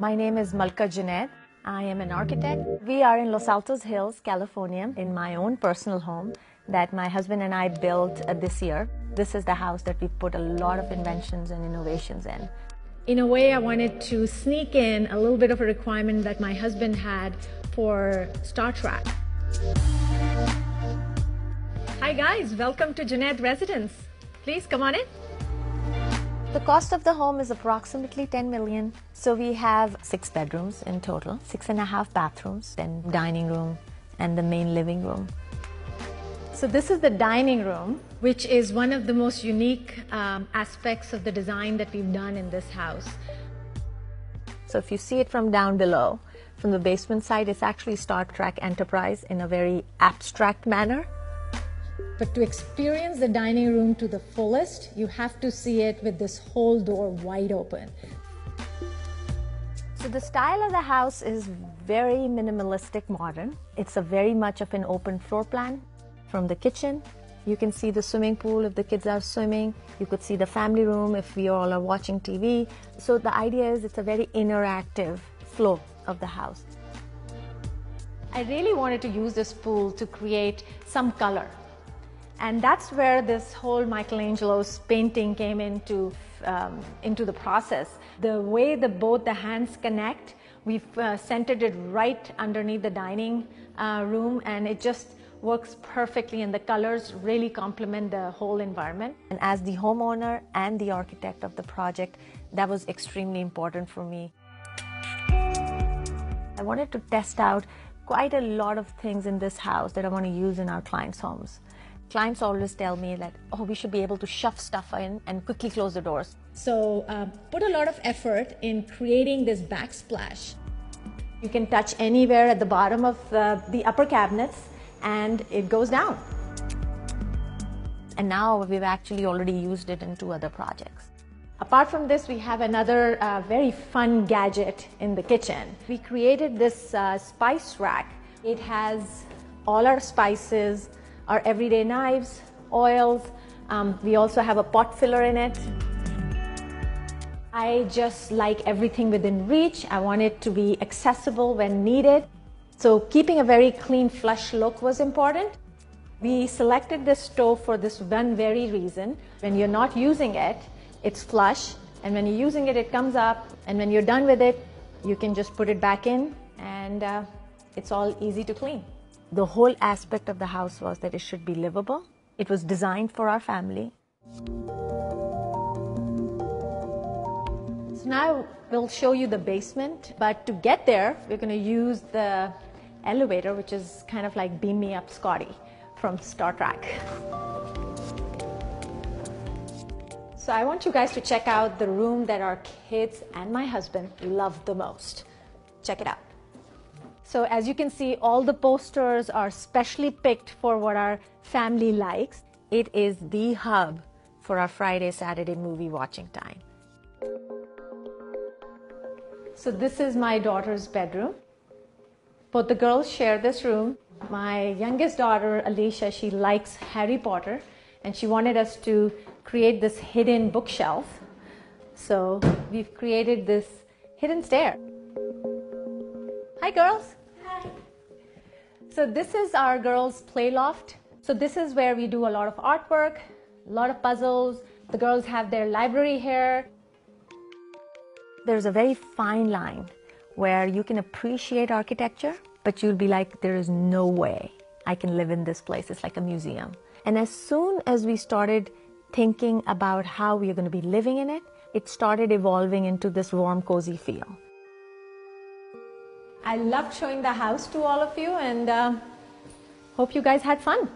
My name is Malka Junaid. I am an architect. We are in Los Altos Hills, California, in my own personal home that my husband and I built uh, this year. This is the house that we put a lot of inventions and innovations in. In a way, I wanted to sneak in a little bit of a requirement that my husband had for Star Trek. Hi guys, welcome to Junaid Residence. Please come on in. The cost of the home is approximately 10 million. So we have six bedrooms in total, six and a half bathrooms, then dining room, and the main living room. So this is the dining room, which is one of the most unique um, aspects of the design that we've done in this house. So if you see it from down below, from the basement side, it's actually Star Trek Enterprise in a very abstract manner. But to experience the dining room to the fullest, you have to see it with this whole door wide open. So the style of the house is very minimalistic modern. It's a very much of an open floor plan. From the kitchen, you can see the swimming pool if the kids are swimming. You could see the family room if we all are watching TV. So the idea is it's a very interactive flow of the house. I really wanted to use this pool to create some color. And that's where this whole Michelangelo's painting came into, um, into the process. The way the both the hands connect, we've uh, centered it right underneath the dining uh, room and it just works perfectly and the colors really complement the whole environment. And as the homeowner and the architect of the project, that was extremely important for me. I wanted to test out quite a lot of things in this house that I want to use in our clients' homes. Clients always tell me that, oh, we should be able to shove stuff in and quickly close the doors. So uh, put a lot of effort in creating this backsplash. You can touch anywhere at the bottom of uh, the upper cabinets and it goes down. And now we've actually already used it in two other projects. Apart from this, we have another uh, very fun gadget in the kitchen. We created this uh, spice rack. It has all our spices, our everyday knives, oils. Um, we also have a pot filler in it. I just like everything within reach. I want it to be accessible when needed. So keeping a very clean flush look was important. We selected this stove for this one very reason. When you're not using it, it's flush. And when you're using it, it comes up. And when you're done with it, you can just put it back in and uh, it's all easy to clean. The whole aspect of the house was that it should be livable. It was designed for our family. So now we'll show you the basement, but to get there, we're going to use the elevator, which is kind of like Beam Me Up Scotty from Star Trek. So I want you guys to check out the room that our kids and my husband love the most. Check it out. So as you can see, all the posters are specially picked for what our family likes. It is the hub for our Friday, Saturday movie watching time. So this is my daughter's bedroom. Both the girls share this room. My youngest daughter, Alicia, she likes Harry Potter and she wanted us to create this hidden bookshelf. So we've created this hidden stair. Hi girls. So this is our girls' play loft. So this is where we do a lot of artwork, a lot of puzzles. The girls have their library here. There's a very fine line where you can appreciate architecture, but you'll be like, there is no way I can live in this place. It's like a museum. And as soon as we started thinking about how we are going to be living in it, it started evolving into this warm, cozy feel. I loved showing the house to all of you and uh, hope you guys had fun.